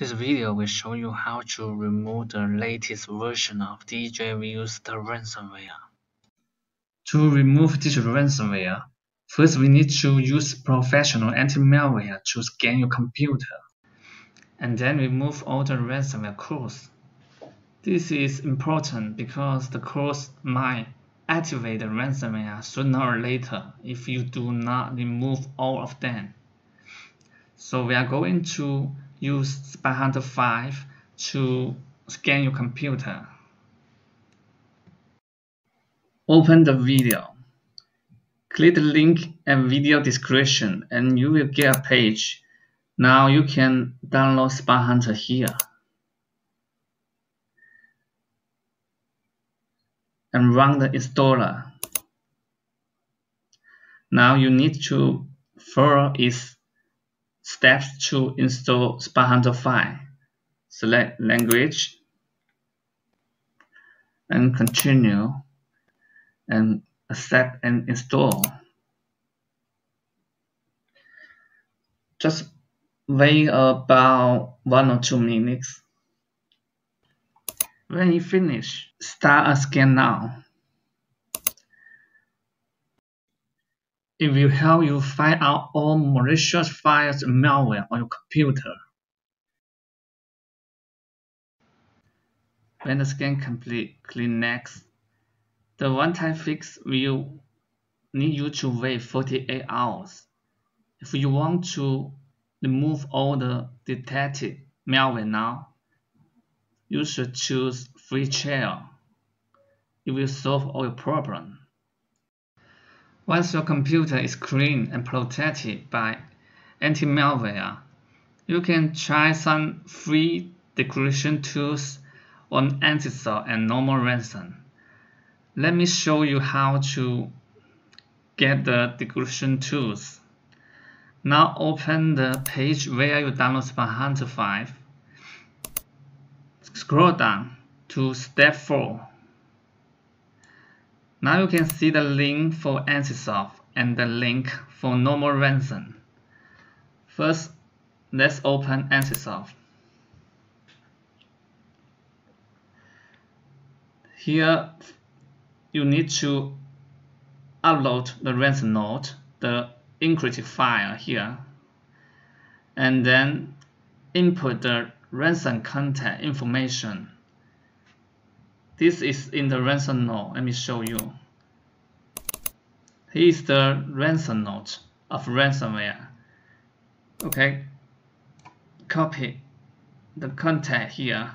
This video will show you how to remove the latest version of DJVU's ransomware. To remove this ransomware, first we need to use professional anti-malware to scan your computer, and then remove all the ransomware codes. This is important because the codes might activate the ransomware sooner or later if you do not remove all of them. So we are going to use SpyHunter 5 to scan your computer. Open the video. Click the link and video description and you will get a page. Now you can download SpyHunter here. And run the installer. Now you need to follow its Steps to install SpyHunter 5. Select language and continue and accept and install. Just wait about one or two minutes. When you finish, start a scan now. It will help you find out all malicious files and malware on your computer. When the scan complete, click Next. The one-time fix will need you to wait 48 hours. If you want to remove all the detected malware now, you should choose Free Trial. It will solve all your problems. Once your computer is clean and protected by anti-malware, you can try some free decryption tools on Antisoft and No More Ransom. Let me show you how to get the decryption tools. Now open the page where you download SpyHunter 5. Scroll down to step 4 now you can see the link for Antisoft and the link for No More Ransom. First, let's open Antisoft. Here, you need to upload the ransom note, the encrypted file here, and then input the ransom contact information this is in the ransom note. Let me show you. Here is the ransom note of ransomware. Okay, copy the content here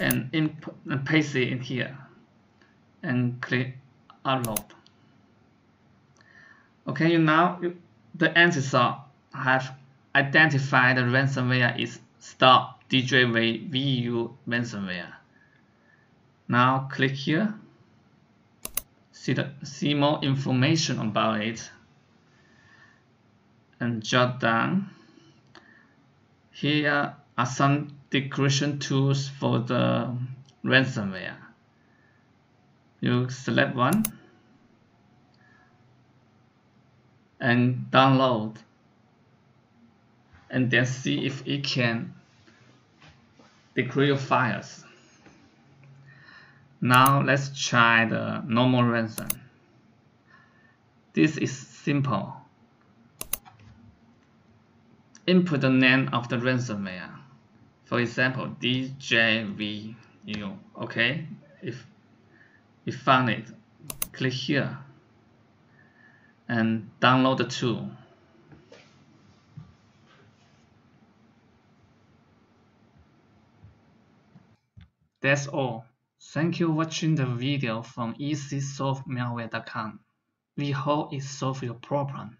and input and paste it in here and click upload. Okay, you now the Antisoft have identified the ransomware is stop DJVU ransomware. Now click here. See the see more information about it and jot down. Here are some decryption tools for the ransomware. You select one and download and then see if it can decrypt your files. Now let's try the No More Ransom. This is simple. Input the name of the ransomware. For example, DJVU. Okay, if you found it, click here and download the tool. That's all. Thank you watching the video from easysolvemalware.com. We hope it solves your problem.